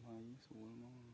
不好意思，我忘了。